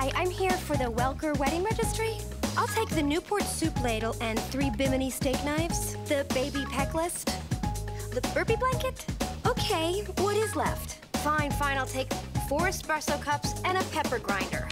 Hi, I'm here for the Welker wedding registry. I'll take the Newport soup ladle and three Bimini steak knives, the baby peck list, the burpee blanket. Okay, what is left? Fine, fine, I'll take four espresso cups and a pepper grinder.